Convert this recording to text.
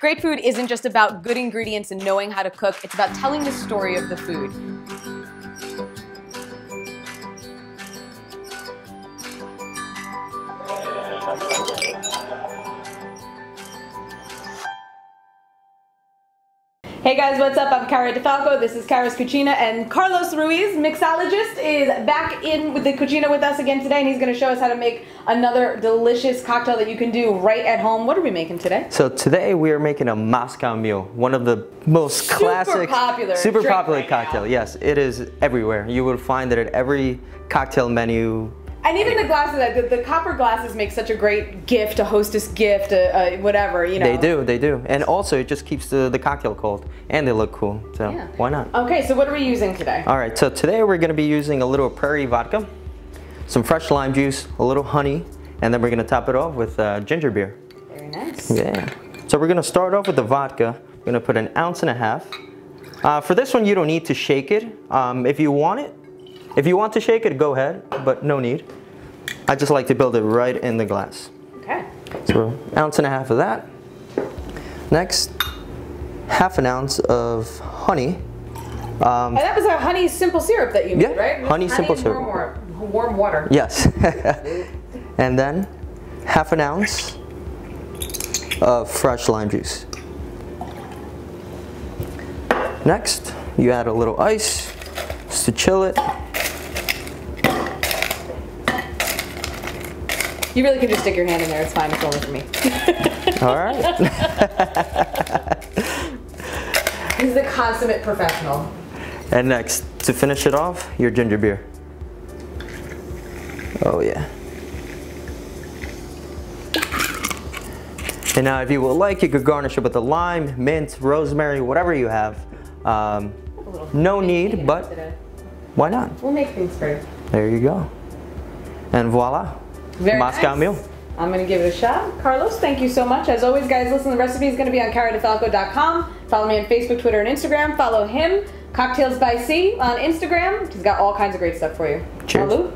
Great food isn't just about good ingredients and knowing how to cook, it's about telling the story of the food. Hey guys, what's up? I'm Cara Di Falco. This is Cara's Cucina, and Carlos Ruiz, mixologist, is back in with the Cucina with us again today, and he's going to show us how to make another delicious cocktail that you can do right at home. What are we making today? So today we are making a Moscow Mule, one of the most Super classic, popular super popular right cocktail. now. Yes, it is everywhere. You will find it at every cocktail menu. And even the glasses, the, the copper glasses make such a great gift, a hostess gift, a, a whatever, you know. They do, they do, and also it just keeps the, the cocktail cold, and they look cool. So Yeah. why not? Okay, so what are we using today? All right, so today we're gonna be using a little prairie vodka, some fresh lime juice, a little honey, and then we're gonna top it off with uh, ginger beer. Very nice. Yeah. So we're gonna start off with the vodka. We're gonna put an ounce and a half. Uh, for this one, you don't need to shake it. Um, if you want it, if you want to shake it, go ahead, but no need. I just like to build it right in the glass. Okay. So ounce and a half of that. Next, half an ounce of honey. Um, And that was a honey simple syrup that you made, Yeah, right? honey simple syrup. Warm, warm water. yes. and then half an ounce of fresh lime juice. Next, you add a little ice just to chill it. You really can just stick your hand in there. It's fine. It's only for me. All right. He's the consummate professional. and next, to finish it off, your ginger beer. Oh yeah. And now if you would like, you could garnish it with the lime, mint, rosemary, whatever you have. Um, no need, but today. why not? We'll make things you. There you go. And voila. Very Moscow nice. Mule. I'm gonna give it a shot. Carlos, thank you so much. As always, guys, listen, the recipe is gonna be on caradifalco.com. Follow me on Facebook, Twitter, and Instagram. Follow him, Cocktails by C, on Instagram. He's got all kinds of great stuff for you. Cheers.